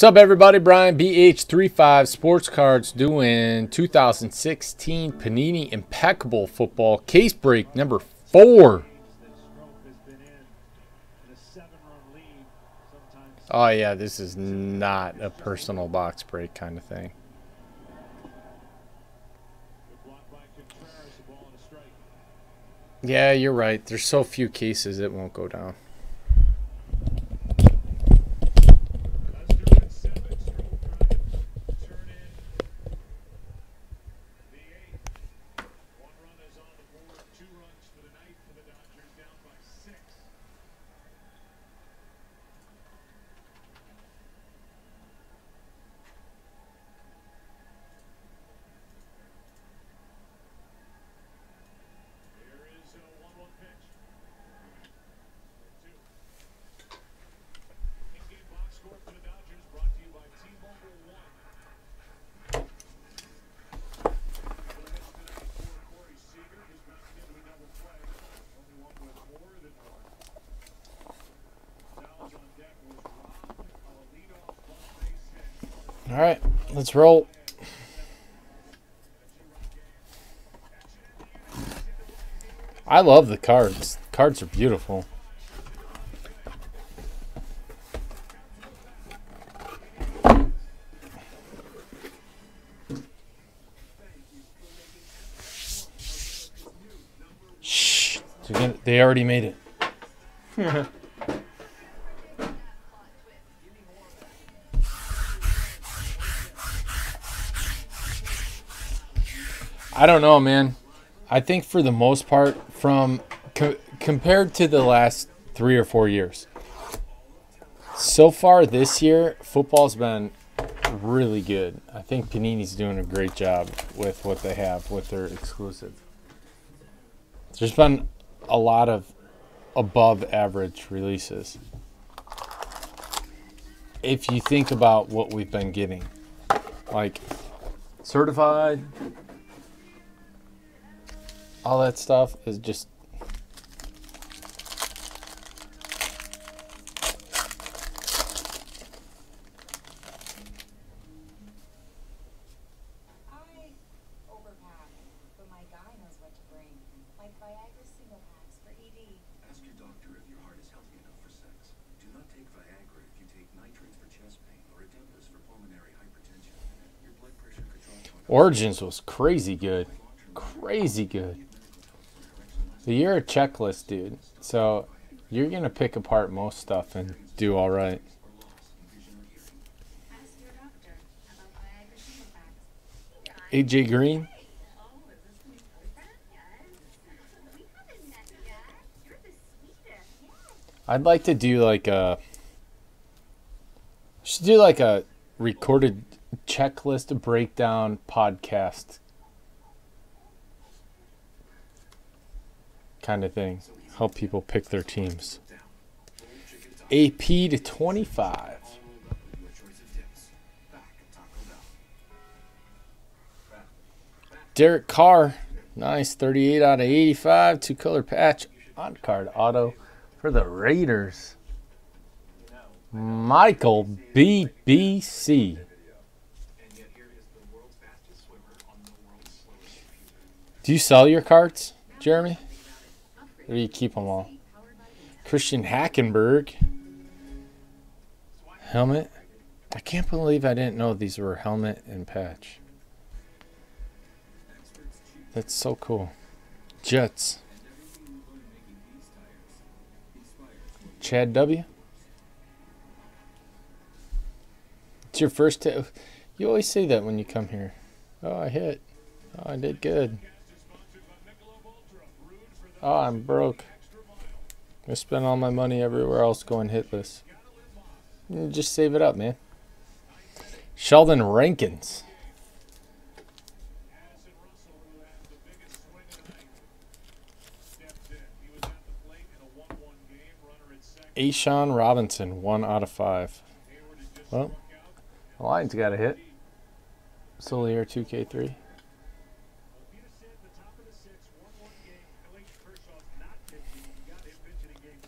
What's up, everybody? Brian BH35 Sports Cards doing 2016 Panini Impeccable Football Case Break number four. Oh, yeah, this is not a personal box break kind of thing. Yeah, you're right. There's so few cases, it won't go down. All right, let's roll. I love the cards. The Cards are beautiful. Shh. They already made it. I don't know, man. I think for the most part, from co compared to the last three or four years, so far this year, football's been really good. I think Panini's doing a great job with what they have with their exclusive. There's been a lot of above average releases. If you think about what we've been getting, like certified, all that stuff is just Ask your doctor if your heart is healthy enough for sex. Do not take Viagra if you take nitrates for chest pain or Adempas for pulmonary hypertension. Your blood pressure could drop to an Origins was crazy good. Crazy good. You're a checklist dude. So you're going to pick apart most stuff and do all right. AJ Green. I'd like to do like a should do like a recorded checklist breakdown podcast kind of thing. Help people pick their teams. AP to 25. your choice of dips. Back at Taco Bell. Derek Carr, nice 38 out of 85, two color patch on card auto for the Raiders. Michael BBC. Do you sell your cards, Jeremy? Or do you keep them all? Christian Hackenberg. Helmet. I can't believe I didn't know these were helmet and patch. That's so cool. Jets. Chad W. It's your first. You always say that when you come here. Oh, I hit. Oh, I did good. Oh, I'm broke. I spent all my money everywhere else going hitless. Just save it up, man. Sheldon Rankins. Ashawn Robinson, one out of five. Well, the Lions got a hit. Solier 2K3.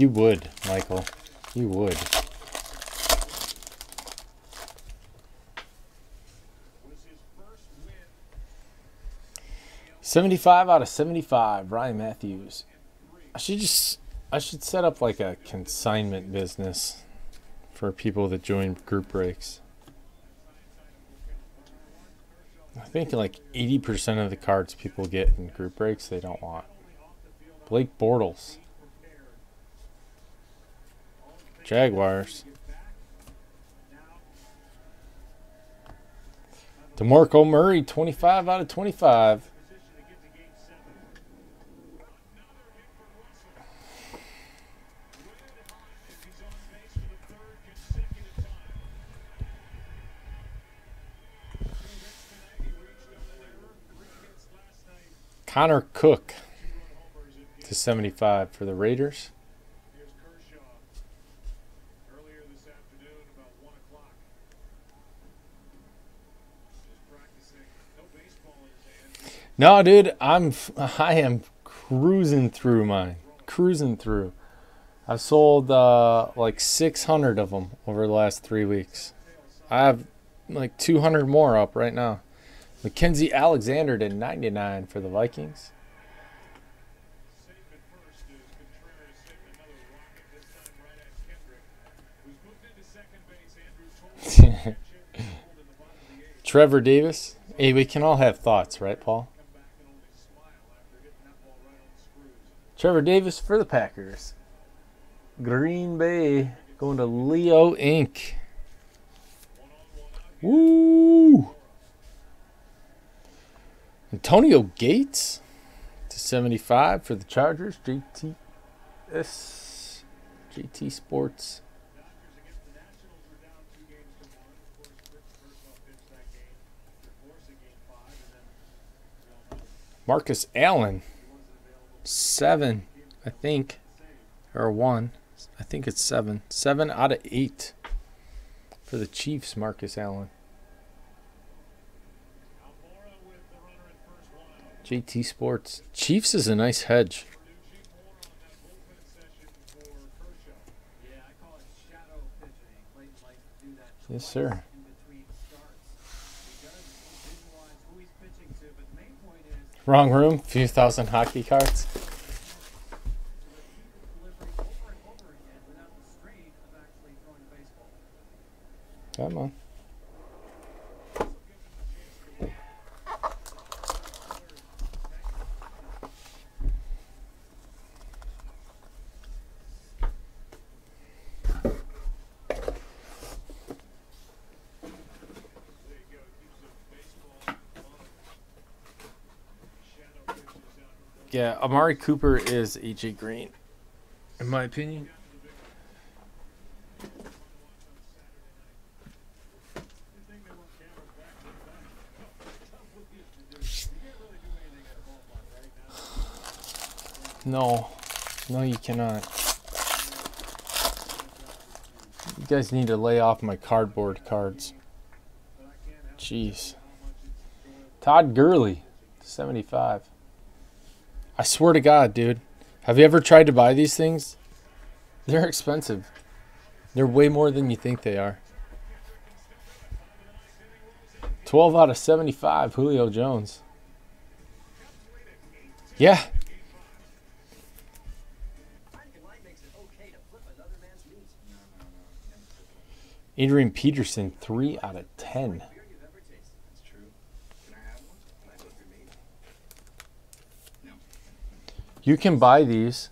You would, Michael. You would. 75 out of 75, Ryan Mathews. I should just I should set up like a consignment business for people that join group breaks. I think like 80% of the cards people get in group breaks they don't want. Blake Bortles. Jaguars. DeMarco Murray, 25 out of 25. Connor Cook to get to game seven. Another hit for Russell. Red hot as he's on base for the third consecutive time. Two hits tonight. He reached double ever. Three hits last night. Connor Cook Two-run homers in to 75 for the Raiders. Here's Kershaw. Earlier this afternoon, about one o'clock. Just practicing. No baseball in his hands. No, dude, I'm I am cruising through mine. Cruising through. I've sold uh, like 600 of them over the last three weeks. I have like 200 more up right now. Mackensie Alexander to 99 for the Vikings. Trevor Davis. Hey, we can all have thoughts, right, Paul? Come back and only smile after hitting that ball right on the screws. Trevor Davis for the Packers. Green Bay going to Leo Inc. Woo! Antonio Gates to 75 for the Chargers. JTS. JT Sports. Marcus Allen. Seven, I think. Or one. I think it's seven. Seven out of eight for the Chiefs, Marcus Allen. JT Sports. Chiefs is a nice hedge. Producing more on that bullpen session for Kershaw. Yeah, I call it shadow pitching. Clayton likes to do that Yes, twice sir. in between starts. He does visualize who he's pitching to, but the main point is Wrong room. Few thousand hockey cards. to repeat the delivery over and over again without the strain of actually throwing a baseball. Come on. There you go. Keeps the baseball on. Shadow pitches out. Yeah, Amari Cooper is AJ Green, in my opinion. Good thing they weren't cameras back to back. Tough what we used to do. You can't really do anything at a ballpark right now. No, no, you cannot. You guys need to lay off my cardboard cards. But I can't help Jeez. how much it's enjoyable. Todd Gurley, 75. I swear to God, dude. Have you ever tried to buy these things? They're expensive. They're way more than you think they are. 12 out of 75, Julio Jones. Yeah, Adrian Peterson, 3 out of 10. That's true. Can I have one? Can I look at me? No. You can buy these.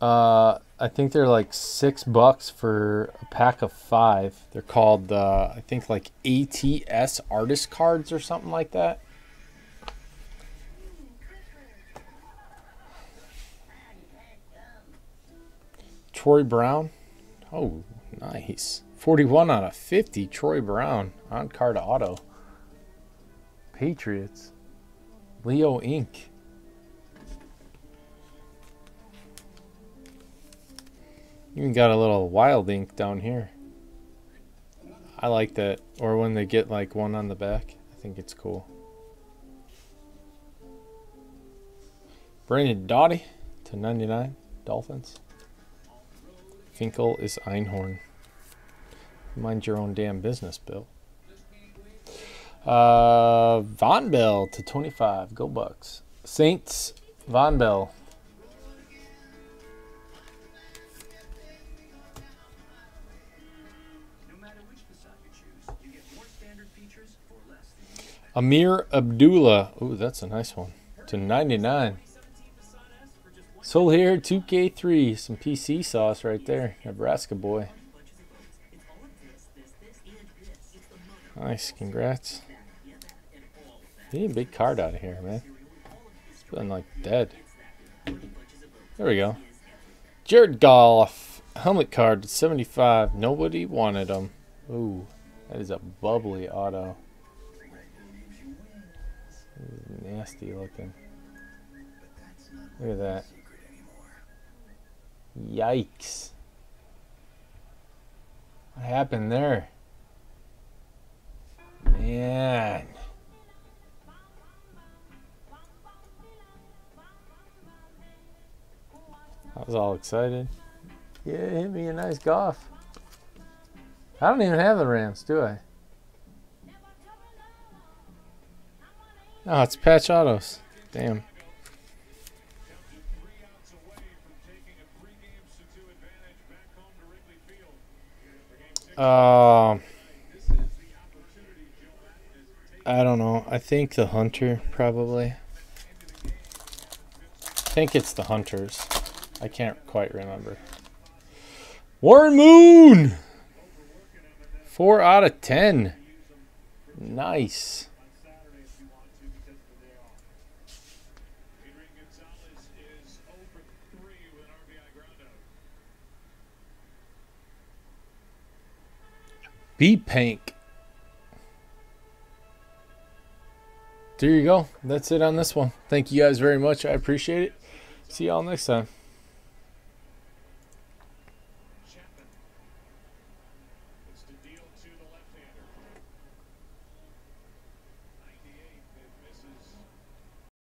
Uh, I think they're like six bucks for a pack of five. They're called, uh, I think, like ATS artist cards or something like that. Troy Brown. Oh, nice. 41 out of 50. Troy Brown on card auto. Patriots. Leo Inc. Even got a little wild ink down here. I like that. Or when they get like one on the back. I think it's cool. Brandon Doughty to 99. Dolphins. Finkel is Einhorn. Mind your own damn business, Bill. Uh, Vonn Bell to 25. Go Bucks. Saints, Vonn Bell. Ameer Abdullah. Ooh, that's a nice one. To 99. Sold here, 2K3. Some PC sauce right there. Nebraska boy. Nice, congrats. Need a big card out of here, man. It's been like dead. There we go. Jared Goff. Helmet card to 75. Nobody wanted him. Ooh, that is a bubbly auto. Nasty looking. Look at that. Yikes. What happened there? Man. I was all excited. Yeah, hit me a nice Goff. I don't even have the Rams, do I? The it's Joe Maddon is taking I don't know. I think the Hunter probably. I think it's the Hunters. I can't quite remember. Warren Moon. Four out of ten. Nice. on Saturday if you want to because of the day off. Adrian Gonzalez is 0 for 3 with an RBI groundout. B pink. There you go. That's it on this one. Thank you guys very much. I appreciate it. See y'all next time.